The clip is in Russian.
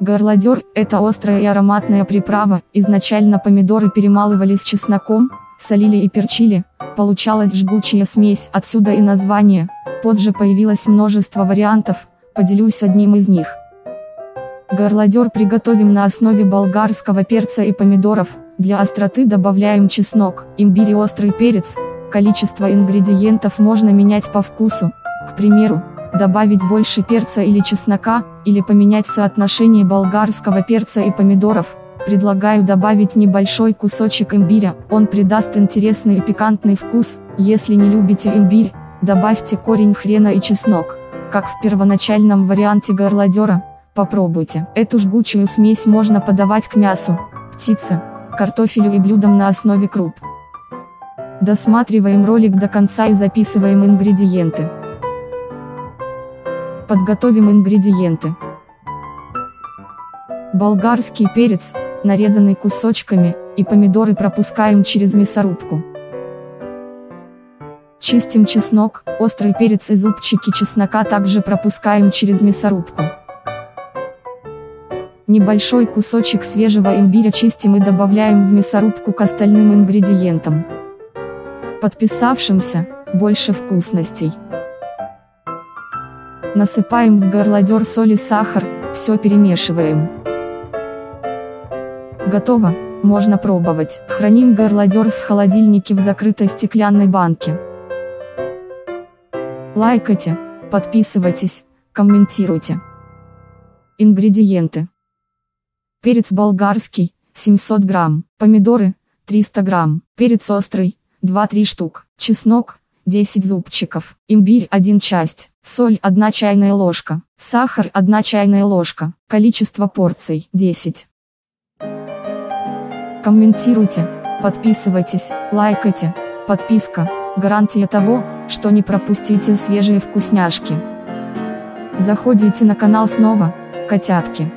Горлодер – это острая и ароматная приправа, изначально помидоры перемалывали с чесноком, солили и перчили, получалась жгучая смесь, отсюда и название, позже появилось множество вариантов, поделюсь одним из них. Горлодер приготовим на основе болгарского перца и помидоров, для остроты добавляем чеснок, имбирь и острый перец, количество ингредиентов можно менять по вкусу, к примеру, добавить больше перца или чеснока, или поменять соотношение болгарского перца и помидоров, предлагаю добавить небольшой кусочек имбиря, он придаст интересный и пикантный вкус, если не любите имбирь, добавьте корень хрена и чеснок, как в первоначальном варианте горлодера, попробуйте. Эту жгучую смесь можно подавать к мясу, птице, картофелю и блюдам на основе круп. Досматриваем ролик до конца и записываем ингредиенты. Подготовим ингредиенты. Болгарский перец, нарезанный кусочками, и помидоры пропускаем через мясорубку. Чистим чеснок, острый перец и зубчики чеснока также пропускаем через мясорубку. Небольшой кусочек свежего имбиря чистим и добавляем в мясорубку к остальным ингредиентам. Подписавшимся, больше вкусностей. Насыпаем в горлодер соль и сахар, все перемешиваем. Готово, можно пробовать. Храним горлодер в холодильнике в закрытой стеклянной банке. Лайкайте, подписывайтесь, комментируйте. Ингредиенты. Перец болгарский, 700 грамм. Помидоры, 300 грамм. Перец острый, 2-3 штук. Чеснок, 10 зубчиков. Имбирь 1 часть. Соль 1 чайная ложка. Сахар 1 чайная ложка. Количество порций 10. Комментируйте, подписывайтесь, лайкайте. Подписка – гарантия того, что не пропустите свежие вкусняшки. Заходите на канал снова, котятки.